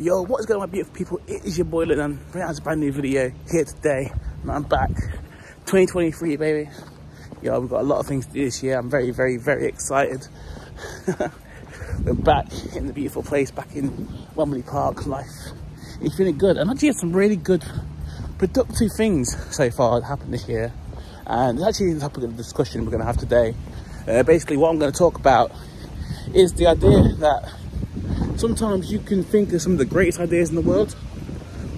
Yo, what is going on beautiful people? It is your boy Lindon, bringing out a brand new video here today. And I'm back, 2023 baby. Yo, we've got a lot of things to do this year. I'm very, very, very excited. We're back in the beautiful place, back in Wembley Park. Life is feeling good. And actually had some really good, productive things so far that happened this year. And it's actually the topic of the discussion we're going to have today. Uh, basically, what I'm going to talk about is the idea that sometimes you can think of some of the greatest ideas in the world,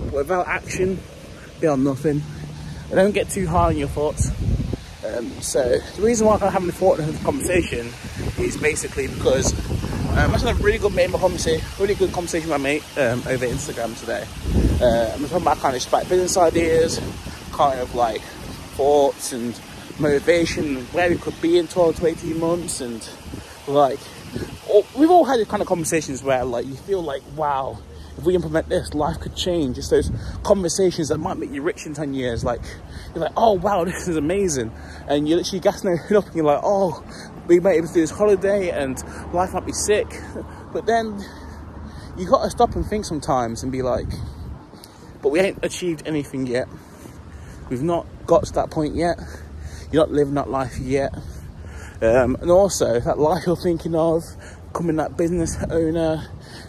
but without action, they are nothing. They don't get too high on your thoughts. Um, so the reason why I'm having the thought the conversation is basically because um, I had a really good mate conversation, really good conversation with my mate um, over Instagram today. Uh, I'm talking about kind of like business ideas, kind of like thoughts and motivation, where we could be in 12 to 18 months, and like we've all had kind of conversations where like you feel like wow if we implement this life could change. It's those conversations that might make you rich in 10 years. Like you're like oh wow this is amazing. And you're literally gassing it up and you're like oh we might be able to do this holiday and life might be sick. But then you got to stop and think sometimes and be like but we ain't achieved anything yet. We've not got to that point yet. You're not living that life yet. Um, and also that life you're thinking of becoming that business owner,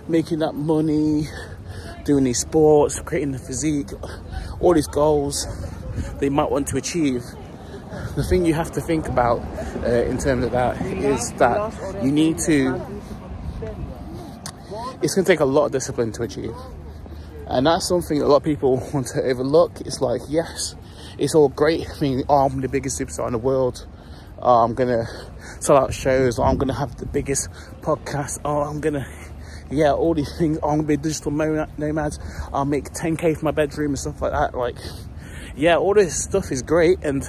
making that money, doing these sports, creating the physique, all these goals they might want to achieve. The thing you have to think about uh, in terms of that is that you need to, it's going to take a lot of discipline to achieve. And that's something a lot of people want to overlook. It's like, yes, it's all great. I mean, oh, I'm the biggest superstar in the world. Oh, I'm to sell out shows. Oh, I'm to have the biggest podcast. Oh, I'm to, yeah, all these things. Oh, I'm to be a digital nomad. I'll make 10K for my bedroom and stuff like that. Like, yeah, all this stuff is great. And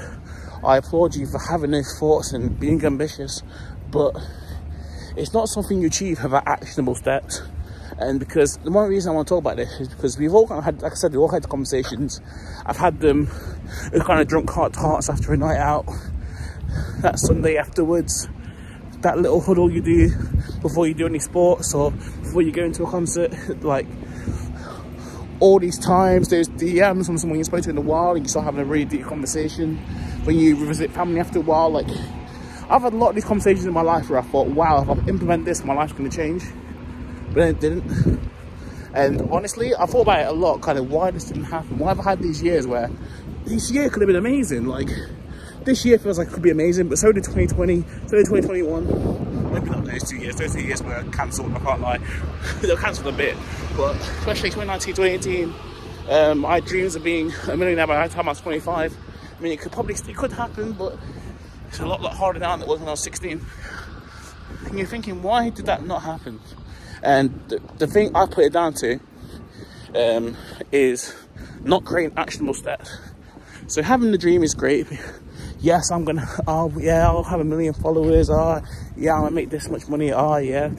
I applaud you for having those thoughts and being ambitious. But it's not something you achieve without actionable steps. And because the one reason I want to talk about this is because we've all kind of had, like I said, we've all had conversations. I've had them with kind of drunk heart to hearts after a night out that Sunday afterwards, that little huddle you do before you do any sports or before you go into a concert, like all these times, there's DMs from someone you spoke to in a while and you start having a really deep conversation. When you revisit family after a while, like I've had a lot of these conversations in my life where I thought, wow, if I implement this, my life's gonna change. But it didn't. And honestly, I thought about it a lot, kind of why this didn't happen. Why have I had these years where this year could have been amazing? Like this year feels like it could be amazing, but so did 2020, so did 2021. Maybe not those two years, those two years were cancelled, I can't lie. they were cancelled a bit, but especially 2019, 2018, um, had dreams of being a millionaire by the time I was 25. I mean, it could probably, it could happen, but it's a lot, lot harder now than it was when I was 16. And you're thinking, why did that not happen? And the, the thing I put it down to um, is not creating actionable steps. So having the dream is great, yes, I'm gonna, oh yeah, I'll have a million followers, oh yeah, I'm gonna make this much money, oh yeah.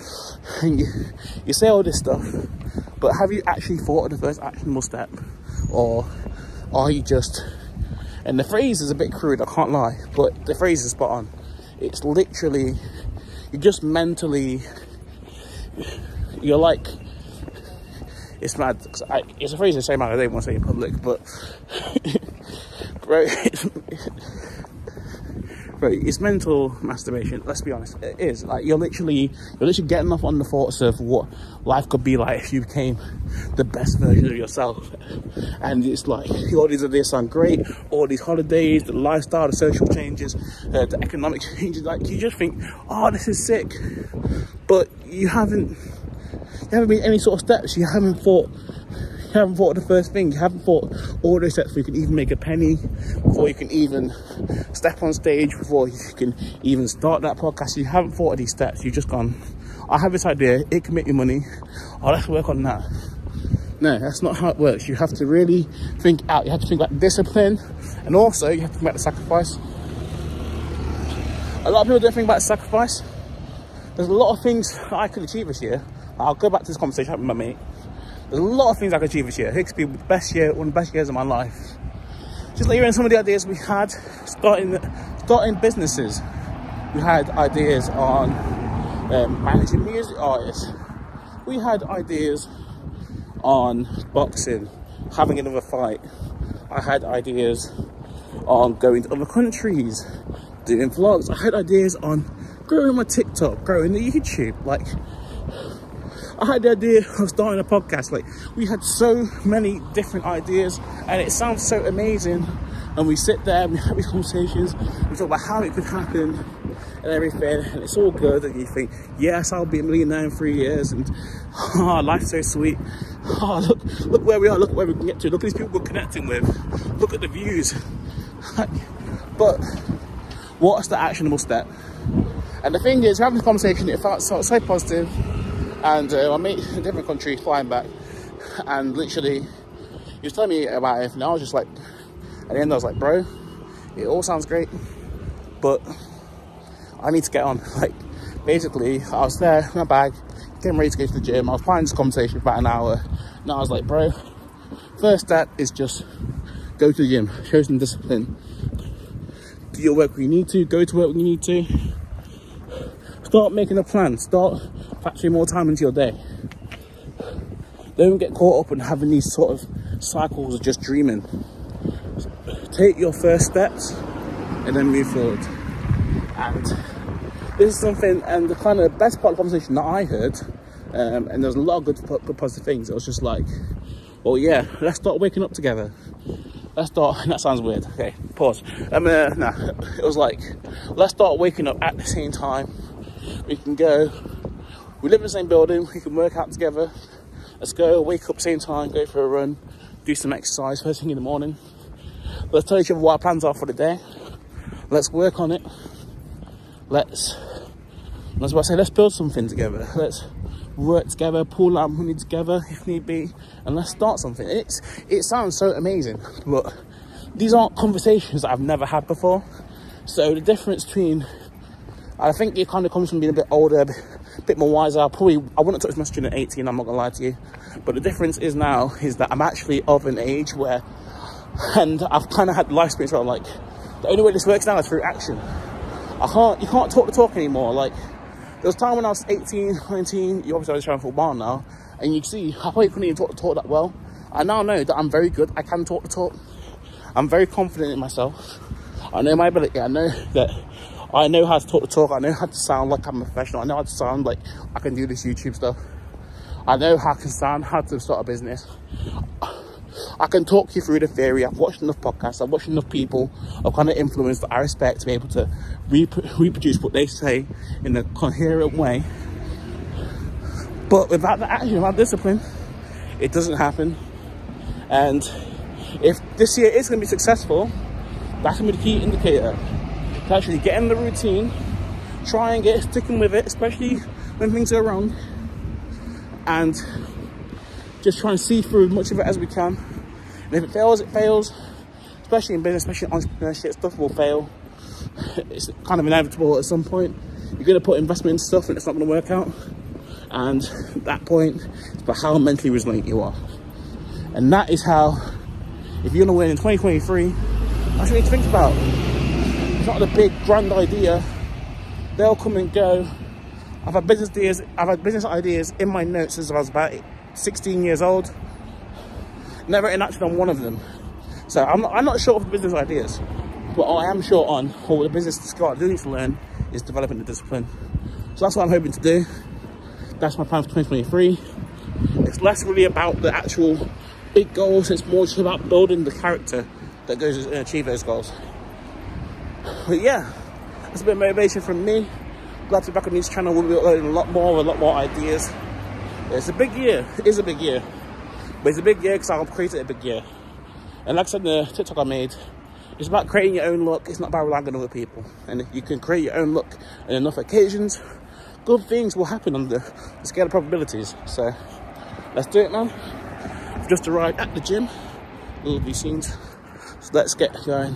And you, you say all this stuff, but have you actually thought of the first actionable step? Or are you just, and the phrase is a bit crude, I can't lie, but the phrase is spot on. It's literally, you're just mentally, you're like, it's mad. I, it's a phrase the same I don't want to say in public, but bro, but it's mental masturbation. Let's be honest, it is. Like you're literally, you're literally getting off on the thoughts of what life could be like if you became the best version of yourself. And it's like all these ideas sound great, all these holidays, the lifestyle, the social changes, uh, the economic changes. Like you just think, oh, this is sick, but you haven't, you haven't made any sort of steps. You haven't thought you haven't thought of the first thing. You haven't thought all those steps before you can even make a penny, before you can even step on stage, before you can even start that podcast. You haven't thought of these steps. You've just gone, I have this idea, it can make me money. Oh, let's work on that. No, that's not how it works. You have to really think out. You have to think about discipline and also you have to think about the sacrifice. A lot of people don't think about sacrifice. There's a lot of things I could achieve this year. I'll go back to this conversation with my mate. There's a lot of things I could achieve this year. It could be the best year, one of the best years of my life. Just like in some of the ideas we had starting starting businesses. We had ideas on um, managing music artists. We had ideas on boxing, having another fight. I had ideas on going to other countries, doing vlogs. I had ideas on growing my TikTok, growing the YouTube. Like, I had the idea of starting a podcast. Like, we had so many different ideas, and it sounds so amazing. And we sit there and we have these conversations, we talk about how it could happen and everything, and it's all good. And you think, yes, I'll be a millionaire in three years, and oh, life's so sweet. Oh, look, look where we are, look where we can get to, look at these people we're connecting with, look at the views. but what's the actionable step? And the thing is, having this conversation, it felt so, so positive. And uh, I in a different country flying back, and literally, he was telling me about everything. I was just like, at the end, I was like, bro, it all sounds great, but I need to get on. Like, basically, I was there, my bag, getting ready to go to the gym. I was planning this conversation for about an hour. And I was like, bro, first step is just go to the gym, show some discipline. Do your work when you need to, go to work when you need to. Start making a plan, start factoring more time into your day. Don't get caught up in having these sort of cycles of just dreaming. Take your first steps and then move forward. And this is something, and the kind of best part of the conversation that I heard, um, and there's a lot of good, good positive things. It was just like, well, yeah, let's start waking up together. Let's start, that sounds weird. Okay, pause. Um, uh, nah, it was like, let's start waking up at the same time. We can go, we live in the same building, we can work out together. Let's go, wake up same time, go for a run, do some exercise first thing in the morning. Let's tell each other what our plans are for the day. Let's work on it. Let's, that's what I say, let's build something together. Let's work together, pull our money together if need be, and let's start something. It's it sounds so amazing, but these aren't conversations that I've never had before. So the difference between I think it kind of comes from being a bit older, a bit, more wiser. I probably I wouldn't touch my student at 18, I'm not gonna lie to you. But the difference is now is that I'm actually of an age where and I've kind of had life experience where I'm like, the only way this works now is through action. I can't you can't talk the talk anymore. Like there was a time when I was 18, 19, you obviously I trying football now, and you see, I probably couldn't even talk the talk that well. I now know that I'm very good, I can talk the talk. I'm very confident in myself. I know my ability, I know that I know how to talk the talk, I know how to sound like I'm a professional, I know how to sound like I can do this YouTube stuff. I know how to sound, how to start a business. I can talk you through the theory. I've watched enough podcasts. I've watched enough people of kind of influence that I respect to be able to rep reproduce what they say in a coherent way. But without the action, without discipline, it doesn't happen. And if this year is going to be successful, that's going to be the key indicator. To actually get in the routine, try and get sticking with it, especially when things go wrong, and just try and see through as much of it as we can. And if it fails, it fails. Especially in business, especially in entrepreneurship, stuff will fail. It's kind of inevitable at some point. You're going to put investment into stuff and it's not going to work out. And at that point, it's about how mentally resilient you are. And that is how, if you're going to win in 2023, that's what you need to think about. Not a big grand idea. They'll come and go. I've had business ideas. I've had business ideas in my notes since I was about 16 years old. Never enacted on one of them. So I'm not, I'm not short of business ideas, but I am short on what the business I do need to learn is developing the discipline. So that's what I'm hoping to do. That's my plan for 2023. It's less really about the actual big goals. It's more just about building the character that goes to achieve those goals. But yeah, that's a bit of motivation from me. Glad to be back on this channel. We'll be learning a lot more, a lot more ideas. It's a big year. It is a big year. But it's a big year because I've created a big year. And like I said the TikTok I made, it's about creating your own look. It's not about relying on other people. And you can create your own look on enough occasions, good things will happen on the, the scale of probabilities. So let's do it, man. I've just arrived at the gym. Lovely scenes. So let's get going.